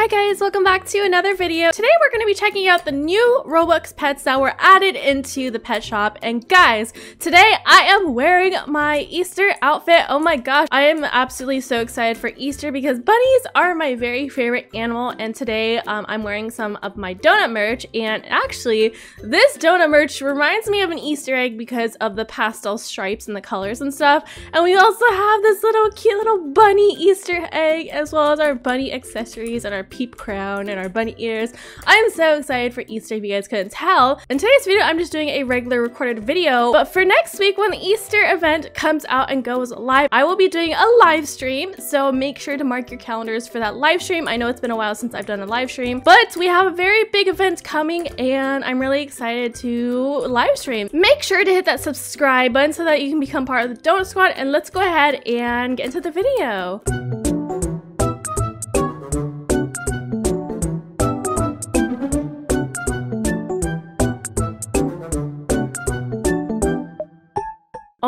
Hi guys, welcome back to another video. Today we're going to be checking out the new Robux pets that were added into the pet shop. And guys, today I am wearing my Easter outfit. Oh my gosh, I am absolutely so excited for Easter because bunnies are my very favorite animal. And today um, I'm wearing some of my donut merch. And actually, this donut merch reminds me of an Easter egg because of the pastel stripes and the colors and stuff. And we also have this little cute little bunny Easter egg as well as our bunny accessories and our peep crown and our bunny ears. I'm so excited for Easter if you guys couldn't tell. In today's video, I'm just doing a regular recorded video, but for next week when the Easter event comes out and goes live, I will be doing a live stream, so make sure to mark your calendars for that live stream. I know it's been a while since I've done a live stream, but we have a very big event coming and I'm really excited to live stream. Make sure to hit that subscribe button so that you can become part of the Donut Squad and let's go ahead and get into the video.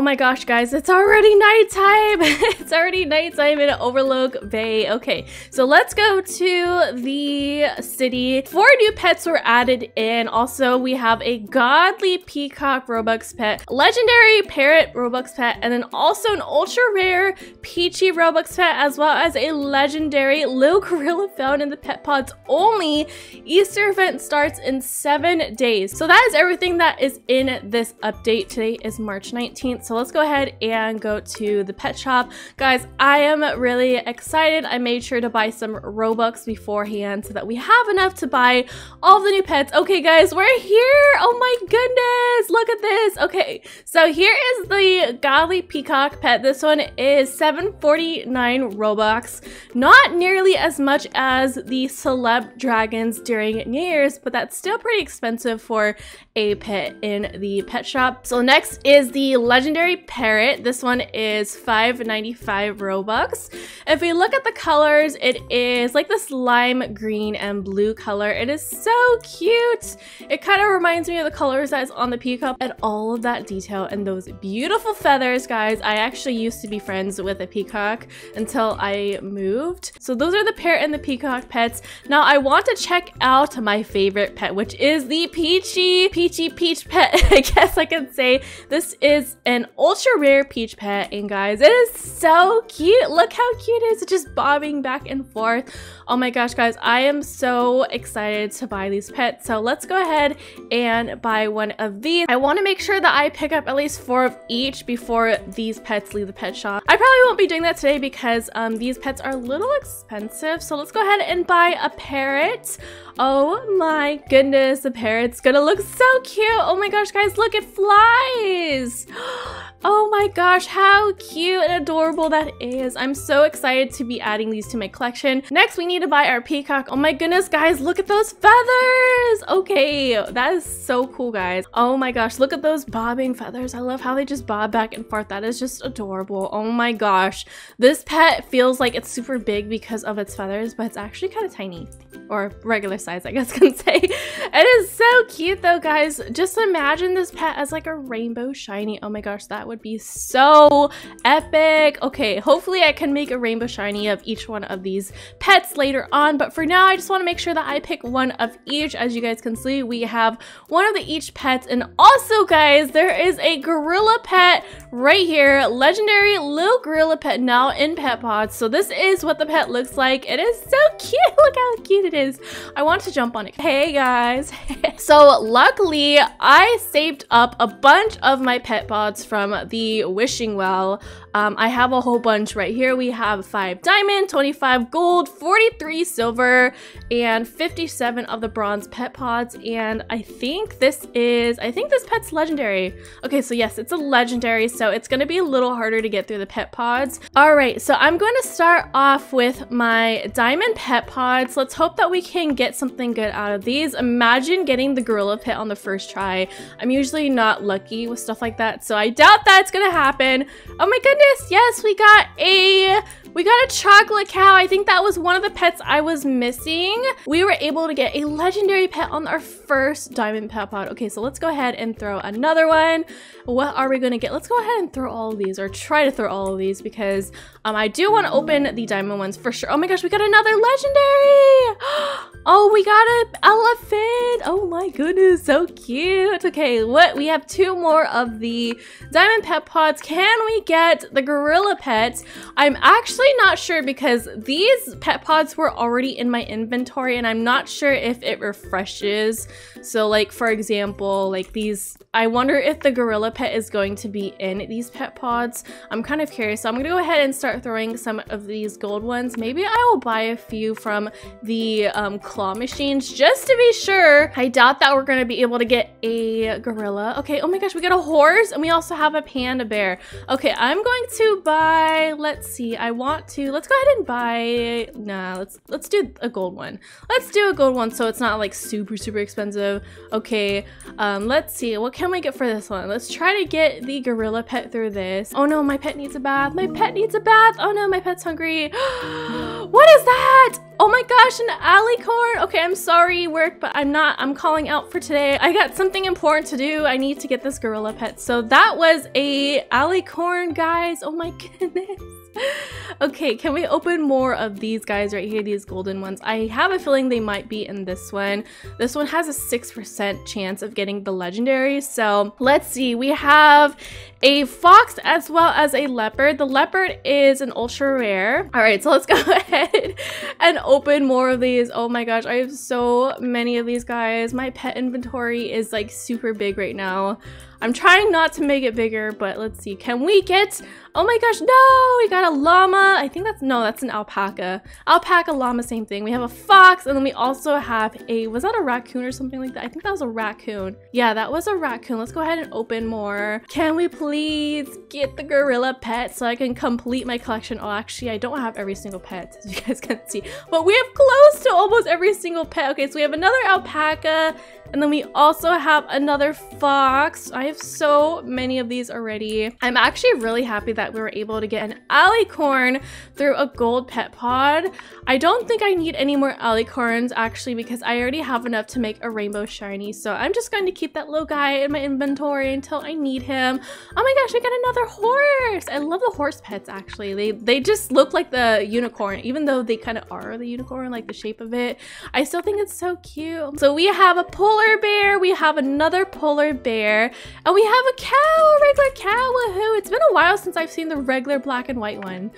Oh my gosh, guys, it's already nighttime. it's already nighttime in Overlook Bay. Okay, so let's go to the city. Four new pets were added in. Also, we have a godly peacock Robux pet, legendary parrot Robux pet, and then also an ultra rare peachy Robux pet, as well as a legendary little gorilla found in the pet pods only. Easter event starts in seven days. So that is everything that is in this update. Today is March 19th. So let's go ahead and go to the pet shop. Guys, I am really excited. I made sure to buy some Robux beforehand so that we have enough to buy all the new pets. Okay, guys, we're here. Oh my goodness. Look at this. Okay, so here is the Godly Peacock pet. This one is 749 Robux. Not nearly as much as the Celeb Dragons during New Year's, but that's still pretty expensive for a pet in the pet shop. So next is the Legend legendary parrot. This one is 5.95 Robux. If we look at the colors, it is like this lime green and blue color. It is so cute. It kind of reminds me of the colors that's on the peacock and all of that detail and those beautiful feathers, guys. I actually used to be friends with a peacock until I moved. So those are the parrot and the peacock pets. Now I want to check out my favorite pet, which is the Peachy, Peachy Peach pet. I guess I can say this is an an ultra rare peach pet and guys it is so cute. Look how cute it is it's just bobbing back and forth. Oh my gosh guys i am so excited to buy these pets. So let's go ahead and buy one of these. I want to make sure that i pick up at least four of each before these pets leave the pet shop. I probably won't be doing that today because um, these pets are a little expensive. So let's go ahead and buy a parrot. Oh my goodness, the parrot's gonna look so cute. Oh my gosh, guys, look, it flies. Oh my gosh, how cute and adorable that is. I'm so excited to be adding these to my collection. Next, we need to buy our peacock. Oh my goodness, guys, look at those feathers. Okay, that is so cool, guys. Oh my gosh, look at those bobbing feathers. I love how they just bob back and forth. That is just adorable. Oh my gosh. This pet feels like it's super big because of its feathers, but it's actually kind of tiny or regular size, I guess I can say. It is so cute though, guys. Just imagine this pet as like a rainbow shiny. Oh my gosh, that would be so epic. Okay, hopefully I can make a rainbow shiny of each one of these pets later on. But for now, I just want to make sure that I pick one of each. As you guys can see, we have one of the each pets. And also, guys, there is a gorilla pet right here. Legendary little gorilla pet now in pet pods. So this is what the pet looks like. It is so cute. Look how cute it is. I want to jump on it. Hey, guys. so luckily, I saved up a bunch of my pet pods from the wishing well. Um, I have a whole bunch right here. We have 5 diamond, 25 gold, 43 silver, and 57 of the bronze pet pods. And I think this is, I think this pet's legendary. Okay, so yes, it's a legendary, so it's going to be a little harder to get through the pet pods. All right, so I'm going to start off with my diamond pet pods. Let's hope that we can get something good out of these. Imagine getting the gorilla pit on the first try. I'm usually not lucky with stuff like that, so I doubt that's going to happen. Oh my goodness goodness, yes, we got a we got a chocolate cow. I think that was one of the pets I was missing. We were able to get a legendary pet on our first diamond pet pod. Okay, so let's go ahead and throw another one. What are we gonna get? Let's go ahead and throw all of these or try to throw all of these because um, I do want to open the diamond ones for sure. Oh my gosh, we got another legendary. Oh, we got an elephant. Oh my goodness, so cute. Okay, what? We have two more of the diamond pet pods. Can we get the gorilla pets? I'm actually not sure because these pet pods were already in my inventory and I'm not sure if it refreshes. So like, for example, like these I wonder if the gorilla pet is going to be in these pet pods. I'm kind of curious. So I'm to go ahead and start throwing some of these gold ones. Maybe I will buy a few from the um, claw machines just to be sure. I doubt that we're to be able to get a gorilla. Okay, oh my gosh, we got a horse and we also have a panda bear. Okay, I'm going to buy, let's see, I want to, let's go ahead and buy, nah, let's, let's do a gold one. Let's do a gold one so it's not like super, super expensive. Okay, um, let's see, what can we get for this one? Let's try to get the gorilla pet through this. Oh no, my pet needs a bath. My pet needs a bath. Oh no, my pet's hungry. what is that? Oh my gosh, an alicorn. Okay, I'm sorry, work, but I'm not. I'm calling out for today. I got something important to do. I need to get this gorilla pet. So that was a alicorn, guys. Oh my goodness. okay, can we open more of these guys right here, these golden ones? I have a feeling they might be in this one. This one has a 6% chance of getting the legendary. So let's see, we have a fox as well as a leopard. The leopard is an ultra rare. All right, so let's go ahead and open more of these. Oh my gosh, I have so many of these guys. My pet inventory is like super big right now. I'm trying not to make it bigger, but let's see. Can we get... Oh my gosh, no! We got a llama. I think that's... No, that's an alpaca. Alpaca, llama, same thing. We have a fox, and then we also have a... Was that a raccoon or something like that? I think that was a raccoon. Yeah, that was a raccoon. Let's go ahead and open more. Can we please get the gorilla pet so I can complete my collection? Oh, actually, I don't have every single pet, as you guys can see. But we have close to almost every single pet. Okay, so we have another alpaca, and then we also have another fox. I have so many of these already. I'm actually really happy that we were able to get an alicorn through a gold pet pod. I don't think I need any more alicorns actually because I already have enough to make a rainbow shiny. So I'm just going to keep that little guy in my inventory until I need him. Oh my gosh, I got another horse. I love the horse pets actually. They, they just look like the unicorn even though they kind of are the unicorn, like the shape of it. I still think it's so cute. So we have a polar bear, we have another polar bear, and we have a cow, a regular cow, woohoo. It's been a while since I've seen the regular black and white one.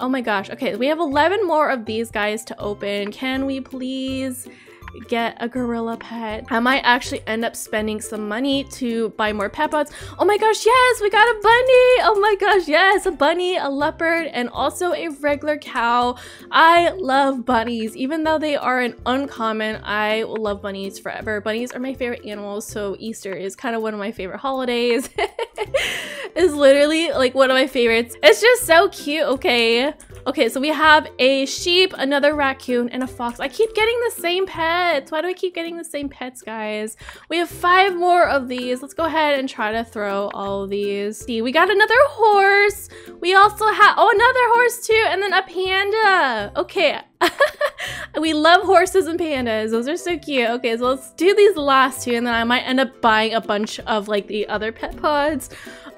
Oh my gosh. Okay, we have 11 more of these guys to open. Can we please get a gorilla pet. I might actually end up spending some money to buy more pet pods. Oh my gosh, yes, we got a bunny. Oh my gosh, yes, a bunny, a leopard, and also a regular cow. I love bunnies. Even though they are an uncommon, I will love bunnies forever. Bunnies are my favorite animals, so Easter is kind of one of my favorite holidays. it's literally like one of my favorites. It's just so cute, okay? Okay, so we have a sheep, another raccoon, and a fox. I keep getting the same pets. Why do I keep getting the same pets, guys? We have five more of these. Let's go ahead and try to throw all these. See, we got another horse. We also have, oh, another horse too, and then a panda. Okay. we love horses and pandas. Those are so cute. Okay, so let's do these last two, and then I might end up buying a bunch of like the other pet pods.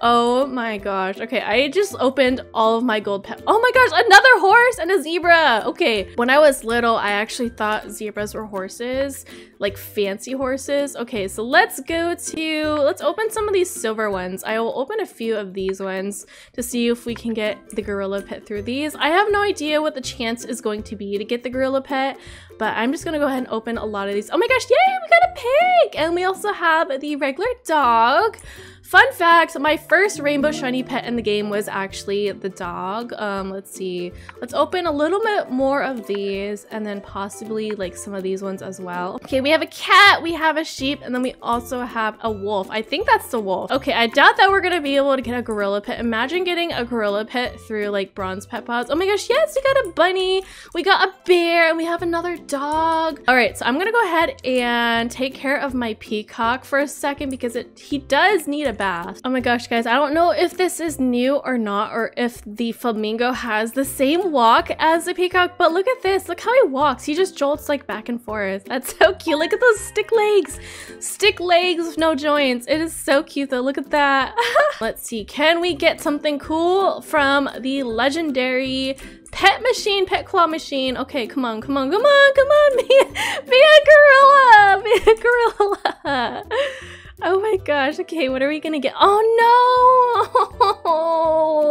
Oh my gosh. Okay, I just opened all of my gold pet. Oh my gosh, another horse and a zebra. Okay, when I was little, I actually thought zebras were horses, like fancy horses. Okay, so let's go to, let's open some of these silver ones. I will open a few of these ones to see if we can get the gorilla pet through these. I have no idea what the chance is going to be to get the gorilla pet, but I'm just gonna go ahead and open a lot of these. Oh my gosh, yay, we got a pig! And we also have the regular dog. Fun fact, my first rainbow shiny pet in the game was actually the dog. Um, let's see. Let's open a little bit more of these and then possibly like some of these ones as well. Okay, we have a cat, we have a sheep, and then we also have a wolf. I think that's the wolf. Okay, I doubt that we're gonna be able to get a gorilla pet. Imagine getting a gorilla pet through like bronze pet pods. Oh my gosh, yes, we got a bunny, we got a bear, and we have another dog. All right, so I'm gonna go ahead and take care of my peacock for a second because it he does need a Oh my gosh, guys, I don't know if this is new or not, or if the flamingo has the same walk as the peacock, but look at this. Look how he walks. He just jolts like back and forth. That's so cute. Look at those stick legs. Stick legs with no joints. It is so cute though. Look at that. Let's see. Can we get something cool from the legendary pet machine, pet claw machine. Okay, come on, come on, come on, come on. Be, be a gorilla. Be a gorilla. Oh gosh. Okay, what are we gonna get? Oh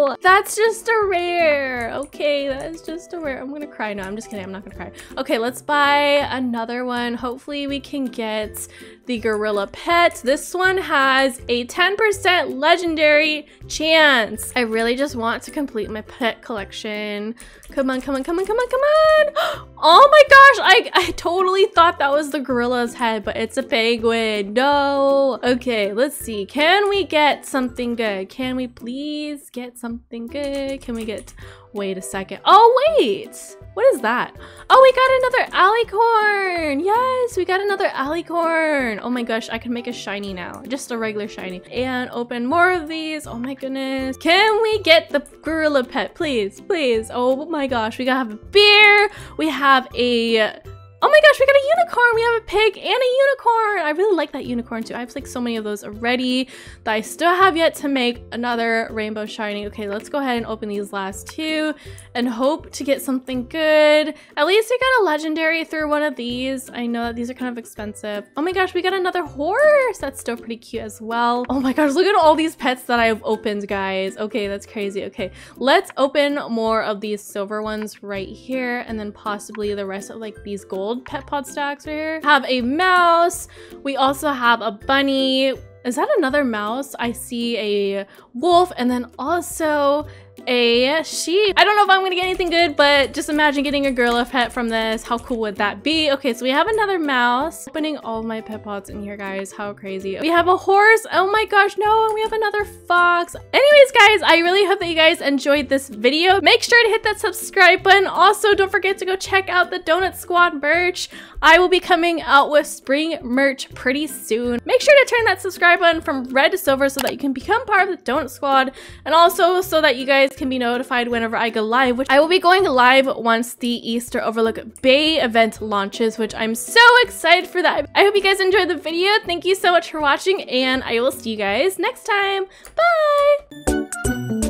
no! That's just a rare. Okay, that's just a rare. I'm gonna cry. No, I'm just kidding. I'm not gonna cry. Okay, let's buy another one. Hopefully we can get the gorilla pet. This one has a 10% legendary chance. I really just want to complete my pet collection. Come on, come on, come on, come on, come on. Oh, Oh my gosh, I, I totally thought that was the gorilla's head, but it's a penguin. No. Okay, let's see. Can we get something good? Can we please get something good? Can we get Wait a second. Oh, wait. What is that? Oh, we got another alicorn. Yes, we got another alicorn. Oh my gosh, I can make a shiny now. Just a regular shiny. And open more of these. Oh my goodness. Can we get the gorilla pet? Please, please. Oh my gosh, we got a beer. We have a Oh my gosh, we got a unicorn! We have a pig and a unicorn! I really like that unicorn too. I have like so many of those already that I still have yet to make another rainbow shiny. Okay, let's go ahead and open these last two and hope to get something good. At least we got a legendary through one of these. I know that these are kind of expensive. Oh my gosh, we got another horse! That's still pretty cute as well. Oh my gosh, look at all these pets that I've opened, guys. Okay, that's crazy. Okay, let's open more of these silver ones right here and then possibly the rest of like these gold gold pet pod stacks right here. Have a mouse. We also have a bunny. Is that another mouse? I see a wolf and then also Eh, a sheep. I don't know if I'm gonna get anything good, but just imagine getting a gorilla pet from this. How cool would that be? Okay, so we have another mouse. Opening all my pet pots in here, guys. How crazy. We have a horse. Oh my gosh, no. And we have another fox. Anyways, guys, I really hope that you guys enjoyed this video. Make sure to hit that subscribe button. Also, don't forget to go check out the Donut Squad merch. I will be coming out with spring merch pretty soon. Make sure to turn that subscribe button from red to silver so that you can become part of the Donut Squad and also so that you guys can be notified whenever I go live, which I will be going live once the Easter Overlook Bay event launches, which I'm so excited for that. I hope you guys enjoyed the video. Thank you so much for watching and I will see you guys next time. Bye!